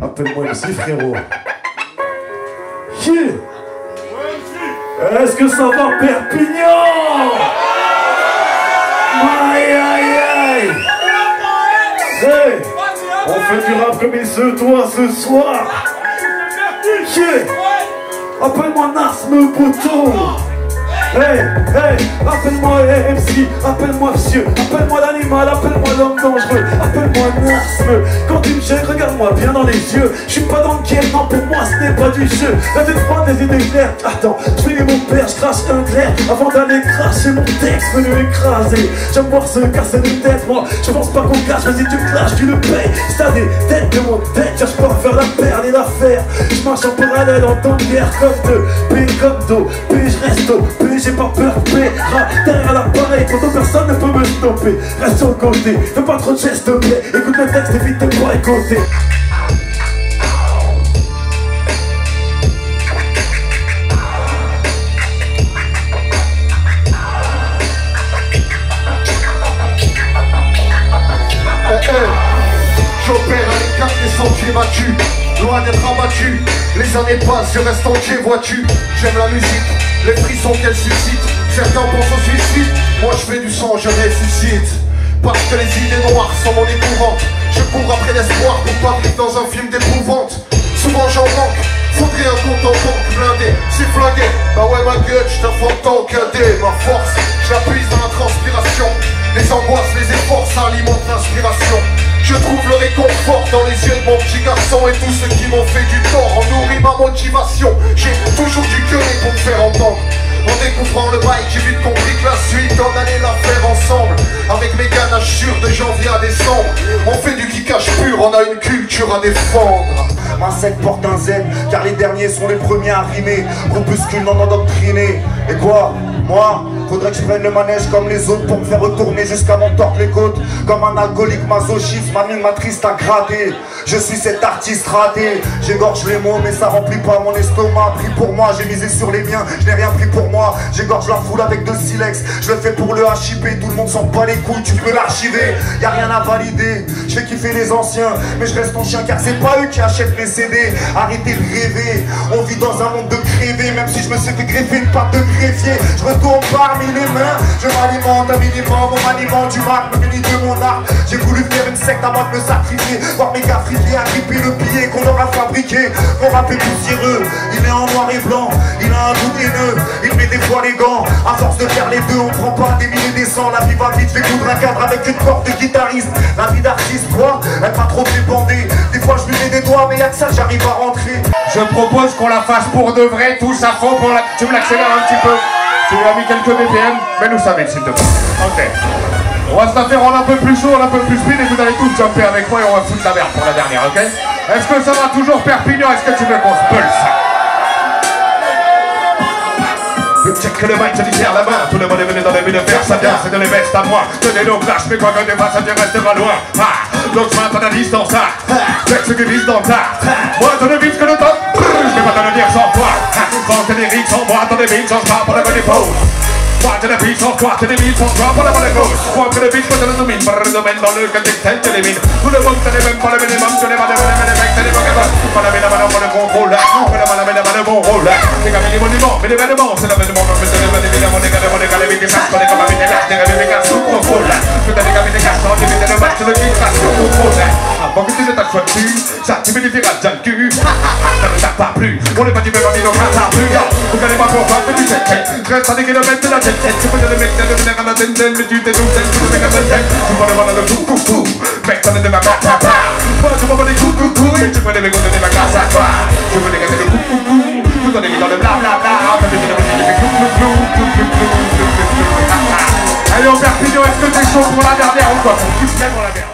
Appelle-moi MC frérot. Yeah. Est-ce que ça va Perpignan Aïe aïe aïe Hey On fait du rap comme il se doit ce soir Yeah Appelle-moi Nasme Bouton Hey, hey, appelle-moi MC, appelle-moi Monsieur, appelle-moi l'animal, appelle-moi l'homme dangereux, appelle-moi Nasme. Quand tu me checkes, regarde-moi bien dans les yeux. Je suis pas dans le game, non, pour moi ce n'est pas du jeu. La tête froide, les idées claires. Attends, je finis mon père, je crache un clair avant d'aller cracher mon texte venu écraser. J'aime voir se casser les têtes, moi. Je pense pas qu'on cache, mais si tu clashes, tu le payes. C'est des têtes de mon tête, cherche pas à faire la perle et l'affaire. Je marche en parallèle en temps de guerre comme de P comme d'eau, P je reste au j'ai pas peur, P derrière l'appareil, quand personne ne peut me stopper. Reste sur le côté, fais pas trop de gestes, de plaît. Écoute le texte, évite de écouter. J'opère à l'écart des sentiers battus Loin d'être abattu Les années passent, je reste entier, vois-tu. J'aime la musique, les frissons qu'elle suscite. Certains pensent au suicide Moi je fais du sang, je ressuscite. Parce que les idées noires sont mon épouvante. Je cours après l'espoir pour pas vivre dans un film d'épouvante. Souvent j'en manque Faudrait un compte en banque blindé, c'est flingué. Bah ouais ma gueule, je t'informe tant cadet Ma force, je la dans la transpiration. Les Et tous ceux qui m'ont fait du tort en nourrit ma motivation J'ai toujours du gueuler pour me faire entendre en découvrant le bike, j'ai vite compris que la suite, on allait la faire ensemble. Avec mes ganaches sûres de janvier à décembre. On fait du kickage pur, on a une culture à défendre. Ma secte porte un Z, car les derniers sont les premiers à rimer. Groupuscule non endoctriné. Et quoi? Moi? Faudrait que je prenne le manège comme les autres pour me faire retourner jusqu'à mon tordre les côtes. Comme un alcoolique masochiste, ma mine matrice à gratter. Je suis cet artiste raté. J'égorge les mots, mais ça remplit pas mon estomac. Pris pour moi, j'ai misé sur les miens, je n'ai rien pris pour moi. J'égorge la foule avec de silex. Je le fais pour le HIP, tout le monde s'en bat les couilles, tu peux l'archiver. Y a rien à valider. Je fais kiffer les anciens, mais je reste ton chien car c'est pas eux qui achètent mes CD. Arrêtez de rêver. On vit dans un monde de crever, même si je me suis fait greffer une part de greffier. Je retourne parmi je m'alimente un minimum, mon maniement du marque me bénit de mon art. J'ai voulu faire une secte avant de me sacrifier, voir mes gars fripier, agripper le billet qu'on aura fabriqué. Mon rap est poussiéreux, il est en noir et blanc, il a un goût haineux, il met des fois les gants. À force de faire les deux, on prend pas des milliers des cents. La vie va vite, fait coudre un cadre avec une corde de guitariste. La vie d'artiste, quoi, elle m'a trop dépendé. Des fois je lui mets des doigts, mais y'a que ça, j'arrive à rentrer. Je propose qu'on la fasse pour de vrai, tous à fond pour la... Tu me l'accélères un petit peu Tu lui as mis quelques BPM Mais nous savons s'il te plaît. Ok. On va se la faire en un peu plus chaud, en un peu plus speed et vous allez tous jumper avec moi et on va foutre la merde pour la dernière, ok? Est-ce que ça va toujours Perpignan Est-ce que tu veux qu'on se pulse? Check que le mic se libère la main. Tout le monde est venu dans les villes de faire sa bien C'est de les bestes à moi. Tenez nos clashs mais quoi que des fois ça te restera loin. Ah, Donc je maintiens la distance ah, Avec ceux qui visent dans le tas Moi je ne on boîte dans les beats, on pour on des on pour que le beat, par le domaine dans lequel t'excelles, tu élimines. Tout le monde, c'est les mêmes, pas les vas, les mêmes, les mecs, c'est les Pokémon. Pas la mine, pas le bon rôle, pas la mine, pas le bon rôle. Les gars, les les événements, c'est l'événement, mais c'est l'événement, évidemment, les les monuments, les les monuments, les les monuments, les les monuments, sous contrôle. Tout les gars, dans les minutes, le match, le kick, ça sous contrôle. Avant que tu ne t'assoies dessus, ça t'humidifiera déjà le cul. Ça ne t'a pas plu, on pas du même donc ça. We gotta back off, I'm pretty sick. Girls trying to get a bend to the tip. People gonna make them look like a din din. But you they do then, people make a bend then. You wanna wanna look cool, cool, cool. Back to the dim, I got that pow. But you wanna cool, cool, cool. You wanna make them look like a sad pow. You wanna get them cool, cool, I'm gonna. Allez, on perd est-ce que t'es chaud pour la dernière ou quoi Tu pour la.